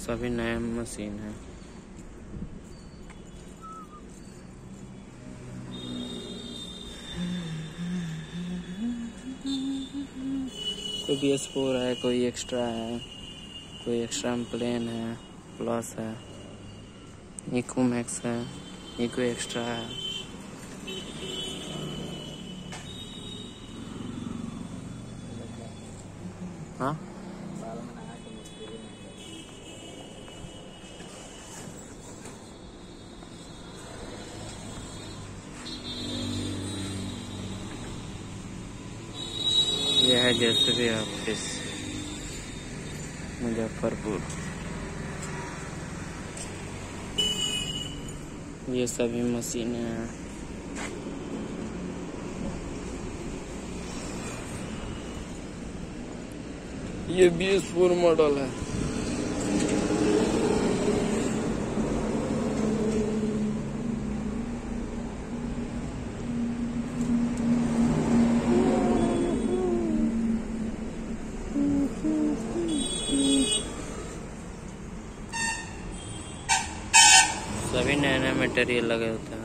सभी नए मशीन है। कोई बी एस फोर है, कोई एक्स्ट्रा है, कोई एक्स्ट्रा प्लेन है प्लस है इको मैक्स है इको एक्स्ट्रा है। हाँ? यह है जैसे भी ऑफ़िस मुजफ्फरपुर। ये सभी मशीनें हैं। ये बी एस फोर मॉडल है। सभी नए नए मटेरियल लगे होते हैं।